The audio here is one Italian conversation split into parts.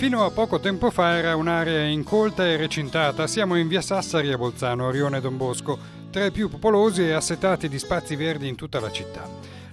Fino a poco tempo fa era un'area incolta e recintata. Siamo in via Sassari a Bolzano, Rione Don Bosco, tra i più popolosi e assetati di spazi verdi in tutta la città.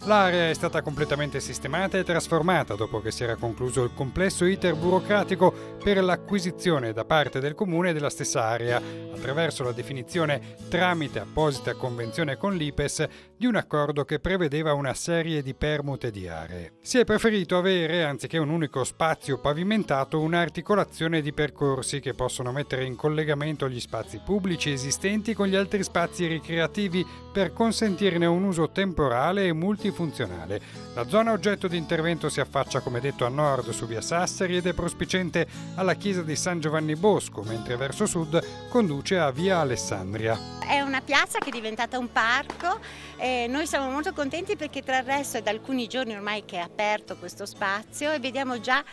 L'area è stata completamente sistemata e trasformata dopo che si era concluso il complesso iter burocratico per l'acquisizione da parte del comune della stessa area, attraverso la definizione tramite apposita convenzione con l'IPES di un accordo che prevedeva una serie di permute di aree. Si è preferito avere, anziché un unico spazio pavimentato, un'articolazione di percorsi che possono mettere in collegamento gli spazi pubblici esistenti con gli altri spazi ricreativi per consentirne un uso temporale e multifunzionale multifunzionale. La zona oggetto di intervento si affaccia come detto a nord su via Sassari ed è prospicente alla chiesa di San Giovanni Bosco, mentre verso sud conduce a via Alessandria. È una piazza che è diventata un parco e noi siamo molto contenti perché tra il resto è da alcuni giorni ormai che è aperto questo spazio e vediamo già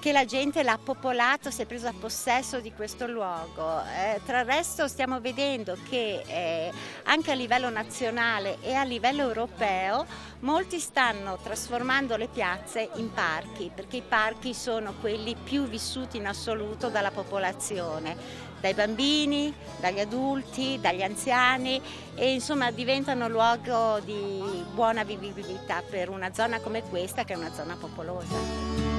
che la gente l'ha popolato, si è presa possesso di questo luogo. Eh, tra il resto stiamo vedendo che eh, anche a livello nazionale e a livello europeo molti stanno trasformando le piazze in parchi, perché i parchi sono quelli più vissuti in assoluto dalla popolazione, dai bambini, dagli adulti, dagli anziani e insomma diventano luogo di buona vivibilità per una zona come questa che è una zona popolosa.